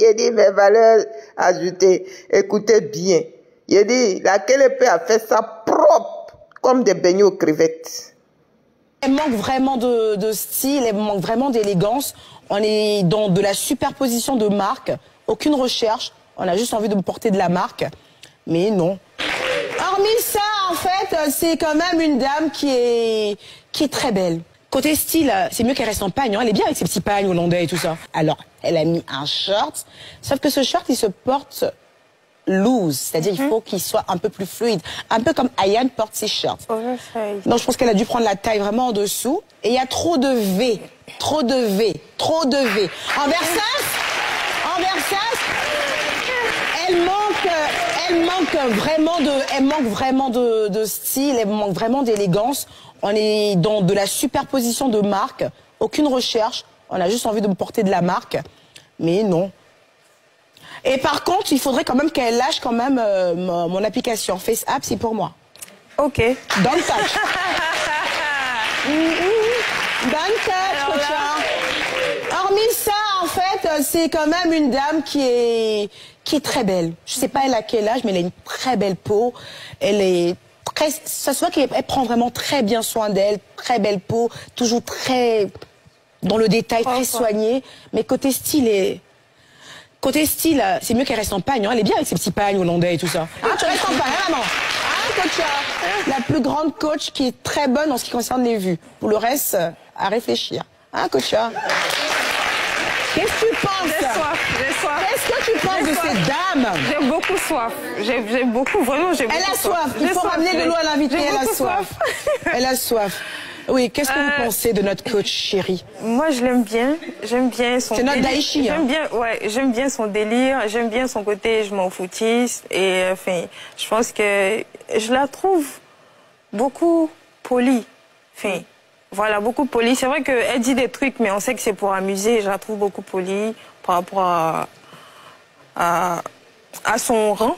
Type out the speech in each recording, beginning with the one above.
J'ai dit mes valeurs ajoutées. Écoutez bien. J'ai dit, laquelle peut a fait ça propre, comme des beignets aux crevettes. Elle manque vraiment de, de style, elle manque vraiment d'élégance. On est dans de la superposition de marques, aucune recherche. On a juste envie de porter de la marque. Mais non. Hormis ça, en fait, c'est quand même une dame qui est, qui est très belle. Côté style, c'est mieux qu'elle reste en pagne. hein. Elle est bien avec ses petits pagnes hollandais et tout ça. Alors, elle a mis un short. Sauf que ce short, il se porte loose. C'est-à-dire, il faut qu'il soit un peu plus fluide. Un peu comme Ayane porte ses shorts. Non, je pense qu'elle a dû prendre la taille vraiment en dessous. Et il y a trop de V. Trop de V. Trop de V. En Versace, en Versace, elle manque, elle manque vraiment de, elle manque vraiment de, de style, elle manque vraiment d'élégance. On est dans de la superposition de marques, aucune recherche. On a juste envie de porter de la marque. Mais non. Et par contre, il faudrait quand même qu'elle lâche quand même euh, mon, mon application FaceApp, c'est pour moi. Ok. Touch. Don't touch. Hormis ça, en fait, euh, c'est quand même une dame qui est qui est très belle. Je sais pas elle a quel âge, mais elle a une très belle peau. Elle est très, ça se voit qu'elle elle prend vraiment très bien soin d'elle, très belle peau, toujours très dans le détail, très soignée. Mais côté style, Côté style, c'est mieux qu'elle reste en pagne. hein. Elle est bien avec ses petits pagnes hollandais et tout ça. Hein, tu restes en pagne, hein, maman? Hein, coach La plus grande coach qui est très bonne en ce qui concerne les vues. Pour le reste, à réfléchir. Hein, coach Qu'est-ce que tu penses? J'ai soif, j'ai soif. Qu'est-ce que tu penses de soif. cette dame? J'ai beaucoup soif. J'ai beaucoup, vraiment, j'ai beaucoup Elle a soif. Il faut soif. ramener de l'eau à l'invité. Elle a soif. Elle a soif. Oui, qu'est-ce que vous Euh, pensez de notre coach chérie? Moi, je l'aime bien. J'aime bien son C'est notre délire. Daichi, hein. J'aime bien, ouais, j'aime bien son délire. J'aime bien son côté je m'en foutisse. Et, enfin, je pense que je la trouve beaucoup polie. Enfin, voilà, beaucoup polie. C'est vrai qu'elle dit des trucs, mais on sait que c'est pour amuser. Je la trouve beaucoup polie par rapport à, à, à son rang.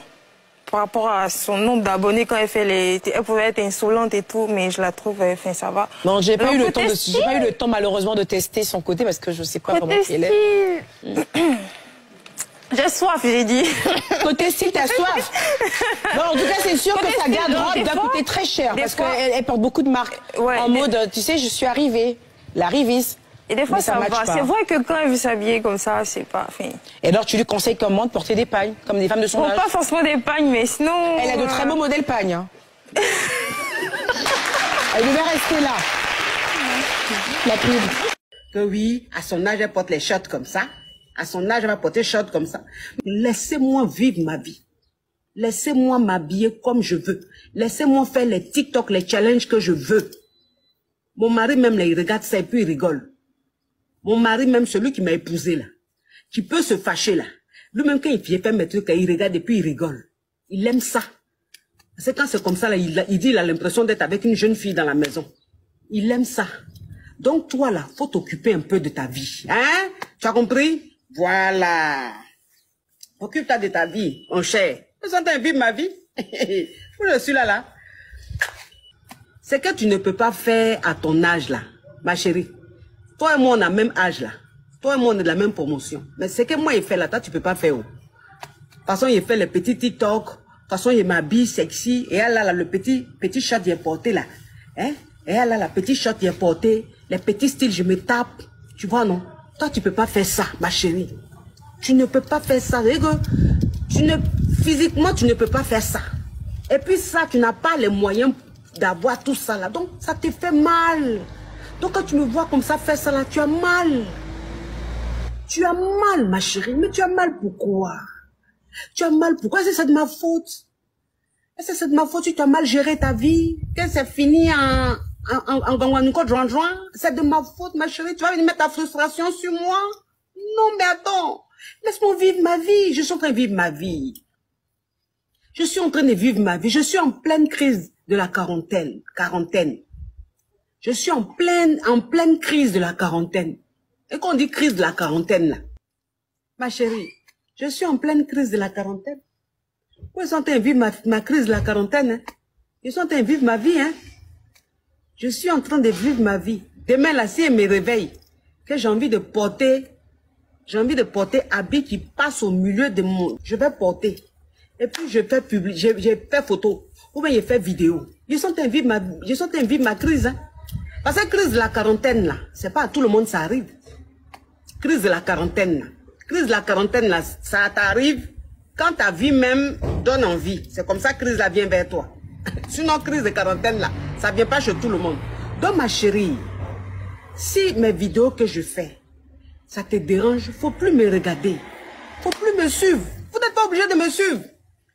Par rapport à son nombre d'abonnés quand elle fait les, elle pouvait être insolente et tout, mais je la trouve, euh, enfin, ça va. Non, j'ai pas eu le temps de, pas eu le temps malheureusement de tester son côté parce que je sais pas comment il est. J'ai soif, j'ai dit. Côté style, t'as soif. Bon, en tout cas, c'est sûr que sa garde-robe doit coûter très cher des parce qu'elle elle porte beaucoup de marques. Ouais, en mode, tu sais, je suis arrivée, la rivisse. Et des fois, ça ça, va. pas. C'est vrai que quand elle veut s'habiller comme ça, c'est pas. Enfin, Et alors, tu lui conseilles comment de porter des pagnes, comme des femmes de son bon, âge. pas forcément des pagnes, mais sinon. Elle a de très beaux euh, modèles pagnes. hein. Elle devait rester là. La pub. que oui, à son âge, elle porte les shorts comme ça. À son âge, elle va porter shorts comme ça. Laissez-moi vivre ma vie. Laissez-moi m'habiller comme je veux. Laissez-moi faire les TikTok, les challenges que je veux. Mon mari même, là, il regarde ça et puis il rigole. Mon mari même, celui qui m'a épousé là, qui peut se fâcher là. Lui-même, quand il fait mes trucs, il regarde et puis il rigole. Il aime ça. C'est quand c'est comme ça, là, il dit, il a l'impression d'être avec une jeune fille dans la maison. Il aime ça. Donc toi là, faut t'occuper un peu de ta vie. Hein? Tu as compris? Voilà. Occupe-toi de ta vie, mon cher. Vous entendez vivre ma vie Où je suis là là? C'est que tu ne peux pas faire à ton âge là, ma chérie. Toi et moi, on a le même âge là. Toi et moi, on est de la même promotion. Mais c'est que moi, il fait là, toi, tu peux pas faire. oh. De toute façon, il fait les petits TikTok. De toute façon, il m'habille sexy. Et là, le petit, petit shot, il est porté là. Hein? Et elle a la petite shot, il est porté. Les petits styles, je me tape. Tu vois, non? Toi, tu peux pas faire ça, ma chérie. Tu ne peux pas faire ça. Tu ne, physiquement, tu ne peux pas faire ça. Et puis ça, tu n'as pas les moyens d'avoir tout ça là. Donc, ça te fait mal. Donc, quand tu me vois comme ça faire ça là, tu as mal. Tu as mal, ma chérie. Mais tu as mal pourquoi Tu as mal pourquoi Est-ce c'est de ma faute? Est-ce c'est de ma faute? Si tu as mal géré ta vie? Que c'est fini en... C'est de ma faute, ma chérie. Tu vas venir mettre ta frustration sur moi? Non, mais attends. Laisse-moi vivre ma vie. Je suis en train de vivre ma vie. Je suis en train de vivre ma vie. Je suis en pleine crise de la quarantaine. Quarantaine. Je suis en pleine, en pleine crise de la quarantaine. Et quand on dit crise de la quarantaine, là, ma chérie, je suis en pleine crise de la quarantaine. Vous êtes en train de vivre ma, ma crise de la quarantaine. Hein? Je suis en train de vivre ma vie. Hein? Je suis en train de vivre ma vie. Demain, là, si me réveille, que j'ai envie de porter J'ai envie de porter habit qui passe au milieu de mon... Je vais porter. Et puis, je fais public, fait photo. Ou bien, je fais vidéo. Je ma, je sens un vivre ma crise, hein. Parce que crise de la quarantaine, là, c'est pas à tout le monde ça arrive. Crise de la quarantaine, là. Crise de la quarantaine, là, ça t'arrive quand ta vie même donne envie. C'est comme ça que crise là vient vers toi. Sinon, crise de quarantaine, là, ça vient pas chez tout le monde. Donc, ma chérie, si mes vidéos que je fais, ça te dérange, faut plus me regarder. Faut plus me suivre. Vous n'êtes pas obligé de me suivre.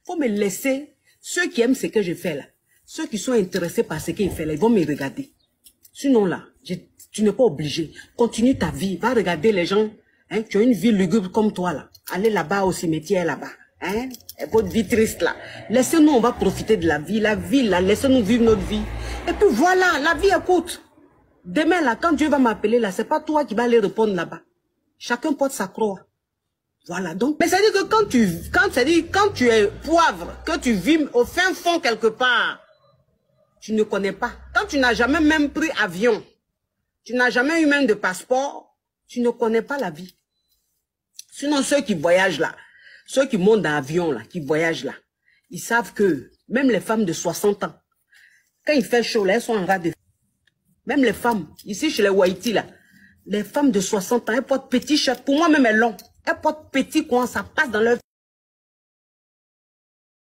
Faut me laisser. Ceux qui aiment ce que je fais là, ceux qui sont intéressés par ce qu'il fait là, ils vont me regarder. Sinon là, tu n'es pas obligé. Continue ta vie. Va regarder les gens. Hein, tu as une vie lugubre comme toi là. Allez là-bas au cimetière là-bas. Hein, votre vie triste là. Laissez-nous, on va profiter de la vie. La vie là, laissez-nous vivre notre vie. Et puis voilà, la vie écoute. Demain là, quand Dieu va m'appeler là, c'est pas toi qui vas aller répondre là-bas. Chacun porte sa croix. Voilà, donc, mais dit que quand tu, quand dit, quand tu es poivre, que tu vis au fin fond quelque part, tu ne connais pas. Quand tu n'as jamais même pris avion, tu n'as jamais eu même de passeport, tu ne connais pas la vie. Sinon, ceux qui voyagent là, ceux qui montent dans l'avion là, qui voyagent là, ils savent que même les femmes de 60 ans, quand il fait chaud là, elles sont en rade de même les femmes, ici chez les Waïti là, les femmes de 60 ans, elles portent petit shirt. Pour moi même, elles long. Elles portent petit coin, ça passe dans leur